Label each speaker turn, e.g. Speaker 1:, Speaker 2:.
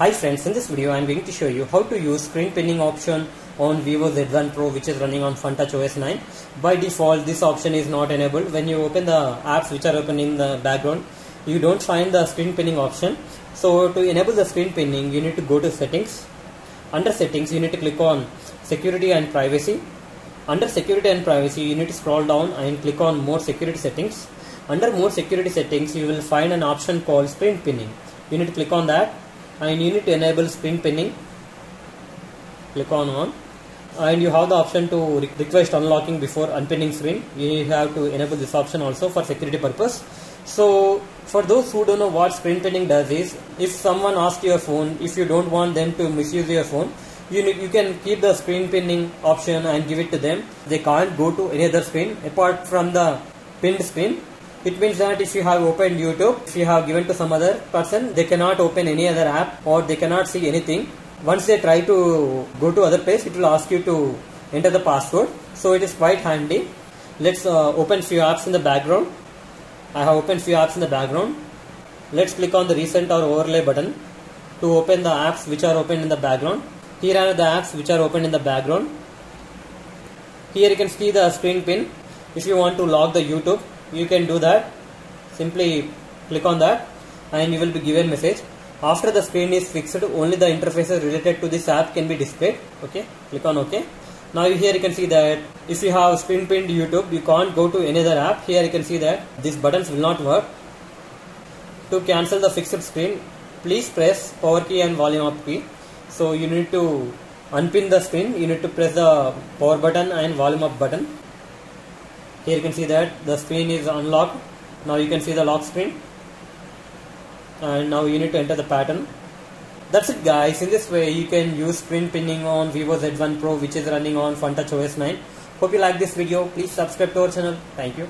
Speaker 1: Hi friends, in this video I am going to show you how to use screen pinning option on Vivo Z1 Pro which is running on FunTouch OS 9. By default this option is not enabled. When you open the apps which are open in the background, you don't find the screen pinning option. So to enable the screen pinning, you need to go to settings. Under settings, you need to click on security and privacy. Under security and privacy, you need to scroll down and click on more security settings. Under more security settings, you will find an option called screen pinning. You need to click on that and you need to enable screen pinning. Click on on and you have the option to re- request unlocking before unpinning screen. You have to enable this option also for security purpose. So for those who don't know what screen pinning does is if someone asks your phone if you don't want them to misuse your phone you, you can keep the screen pinning option and give it to them. They can't go to any other screen apart from the pinned screen it means that if you have opened YouTube, if you have given to some other person, they cannot open any other app or they cannot see anything. Once they try to go to other page, it will ask you to enter the password. So it is quite handy. Let's uh, open few apps in the background. I have opened few apps in the background. Let's click on the recent or overlay button to open the apps which are open in the background. Here are the apps which are open in the background. Here you can see the screen pin. If you want to log the YouTube, you can do that. Simply click on that and you will be given message. After the screen is fixed only the interfaces related to this app can be displayed. Okay? Click on ok. Now here you can see that if you have screen pinned youtube you can't go to any other app. Here you can see that these buttons will not work. To cancel the fixed screen please press power key and volume up key. So you need to unpin the screen. You need to press the power button and volume up button here you can see that the screen is unlocked. Now you can see the lock screen. And now you need to enter the pattern. That's it guys. In this way you can use screen pinning on Vivo Z1 Pro which is running on FunTouch OS 9 hope you like this video. Please subscribe to our channel. Thank you